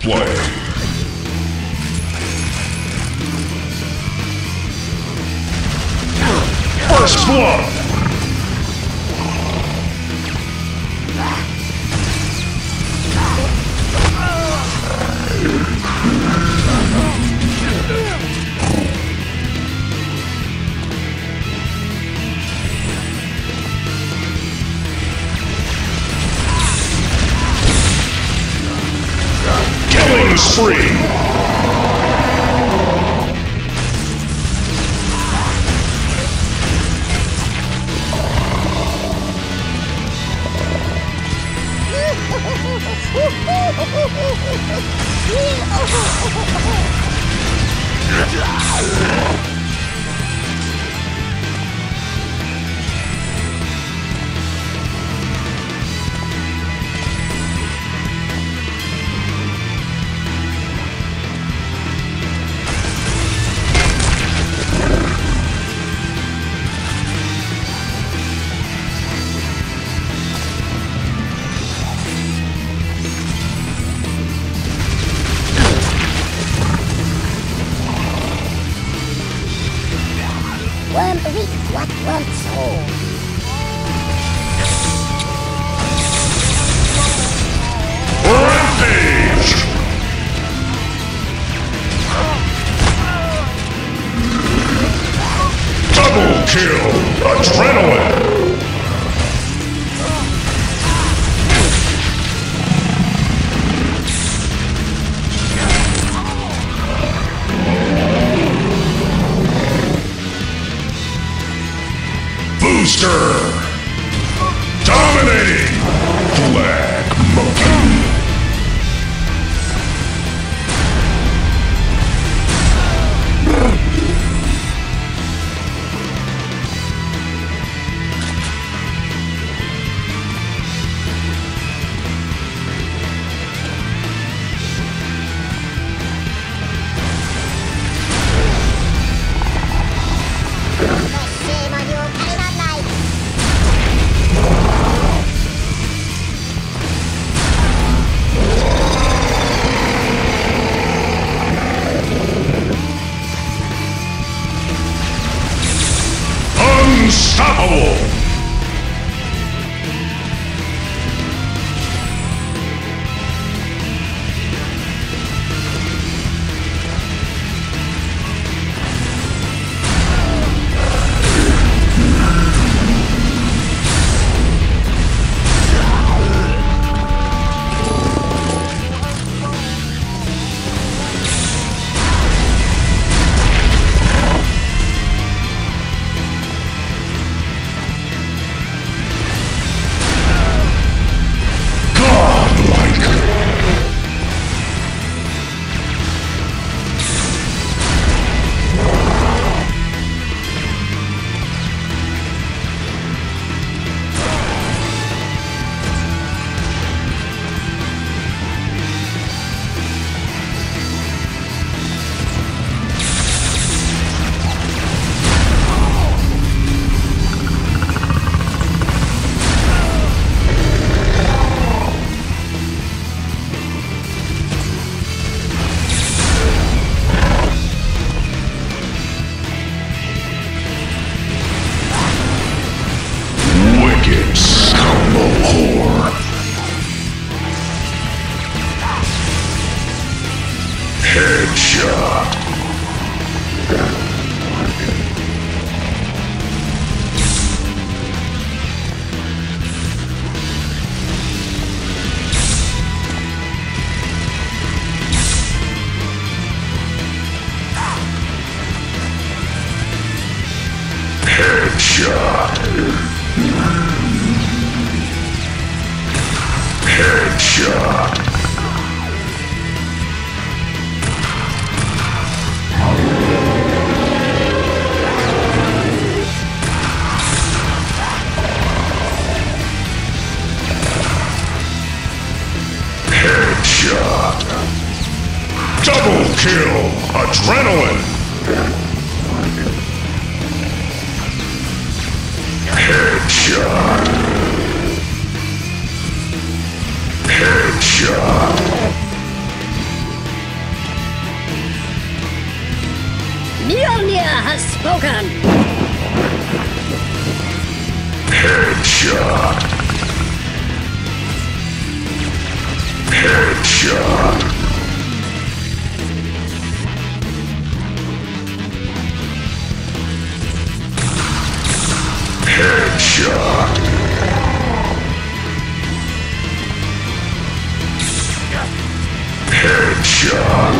Play. First blood. Worm eat what worm. Rampage. Double kill. Adrenaline. Booster. Dominating. Black Mjolnir has spoken! Headshot! Headshot! Headshot! Destruction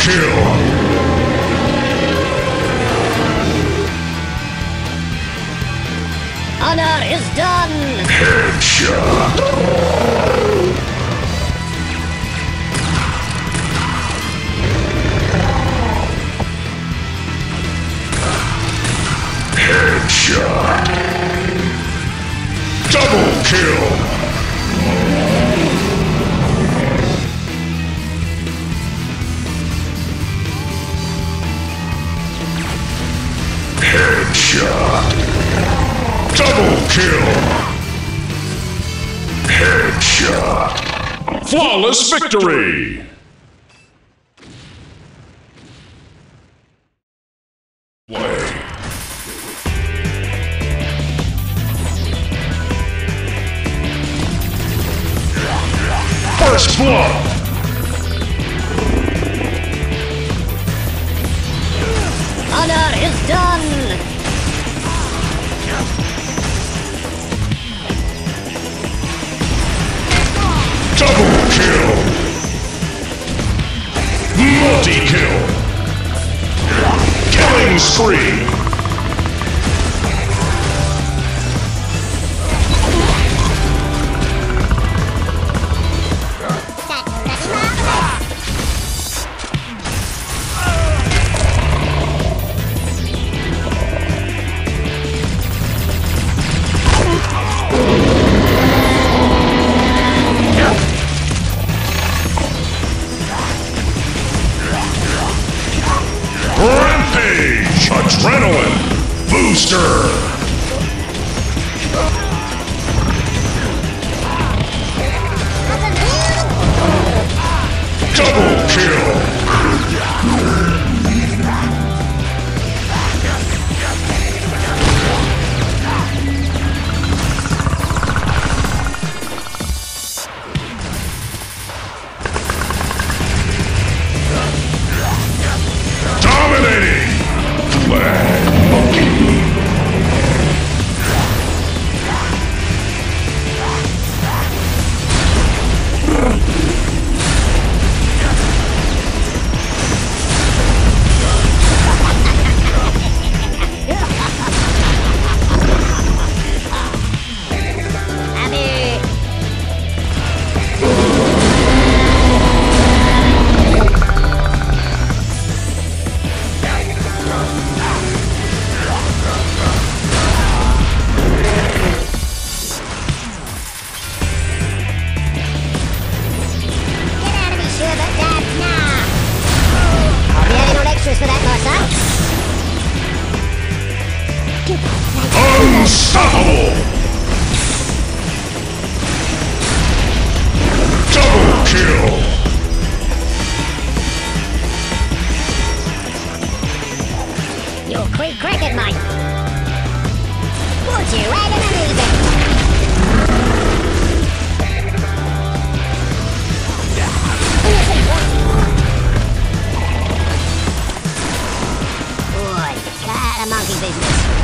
Kill. Honor is done! Headshot. Headshot. Double kill. Headshot. Double kill. Headshot. Flawless victory. saving us.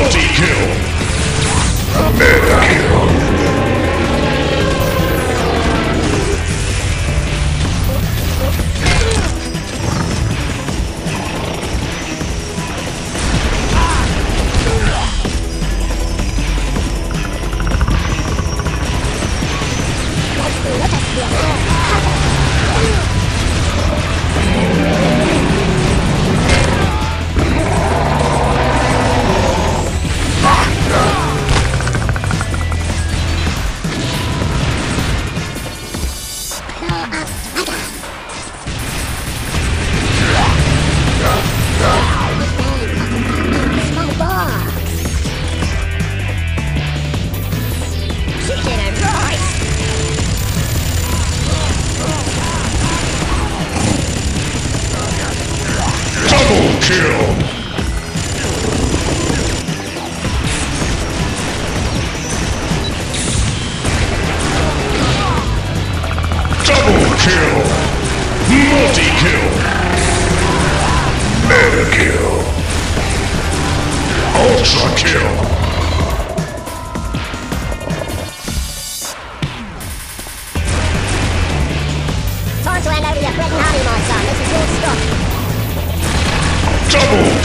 Multi-kill! Mega-kill!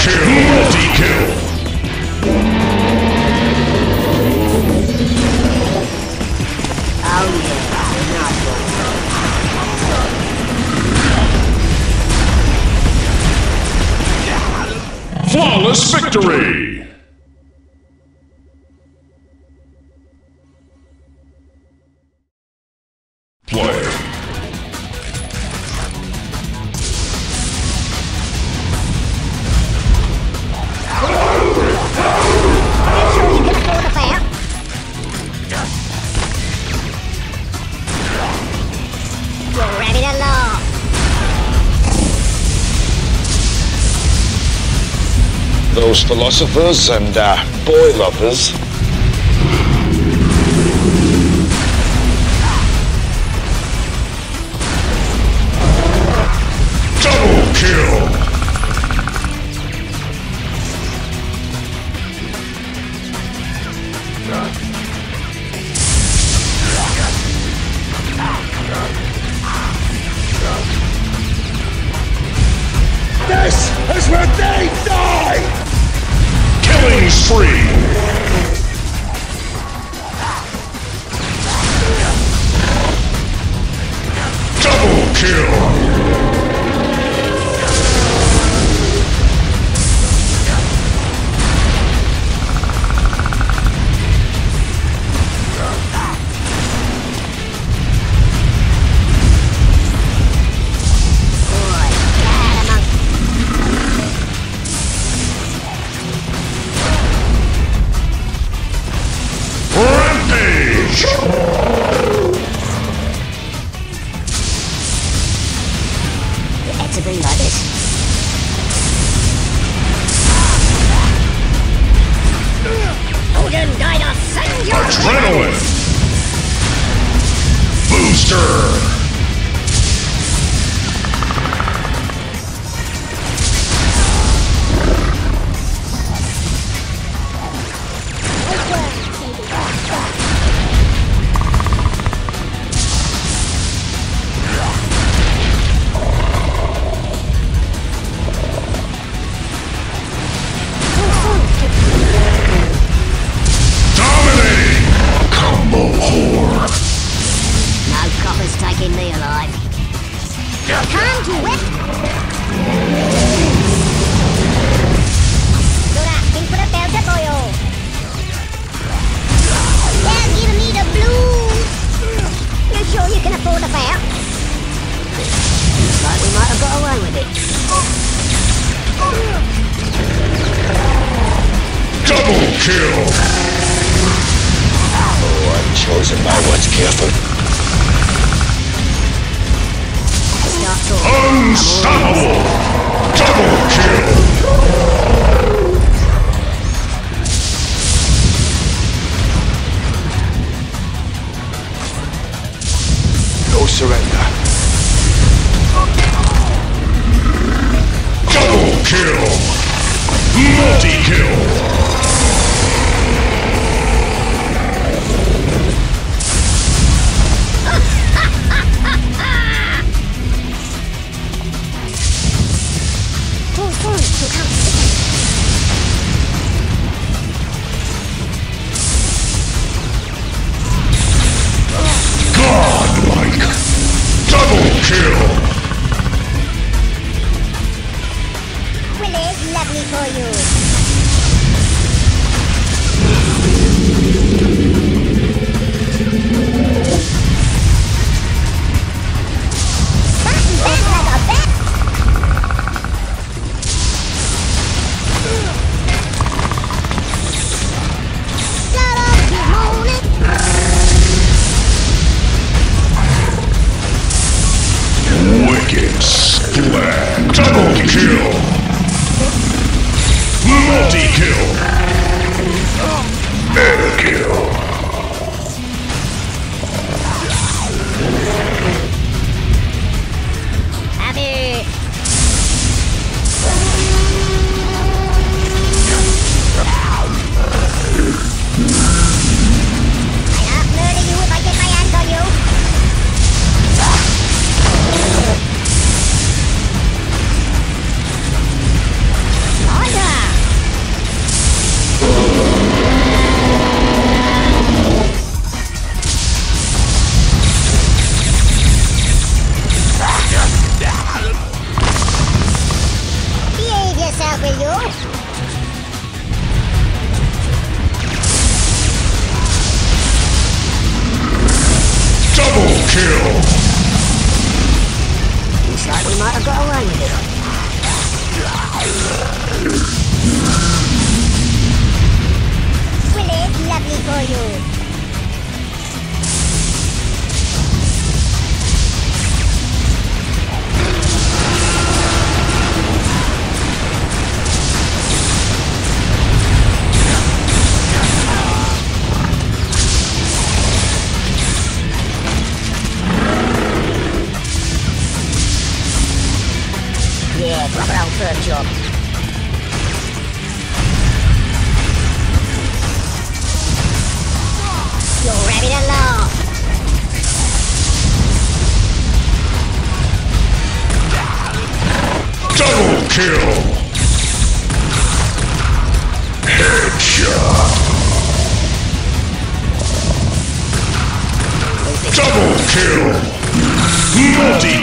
Kill. Multi-kill. Flawless victory! those philosophers and uh, boy lovers. Monster! We might have got away with it. Double kill! Oh, I've chosen my words careful. Unstoppable! Double kill! No surrender. Kill. Multi-kill.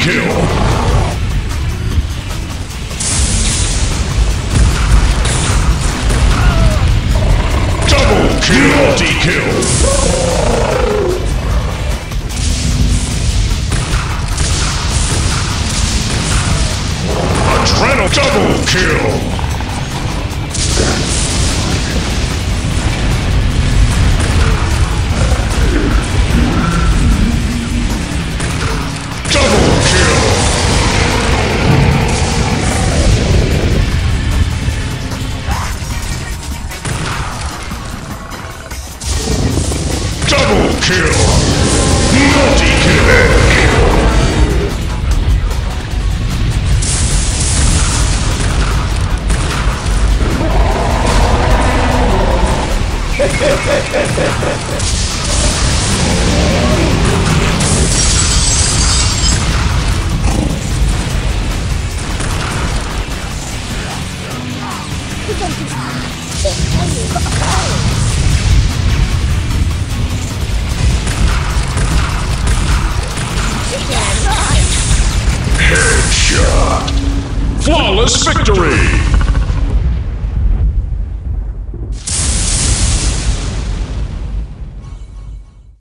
Multi-kill.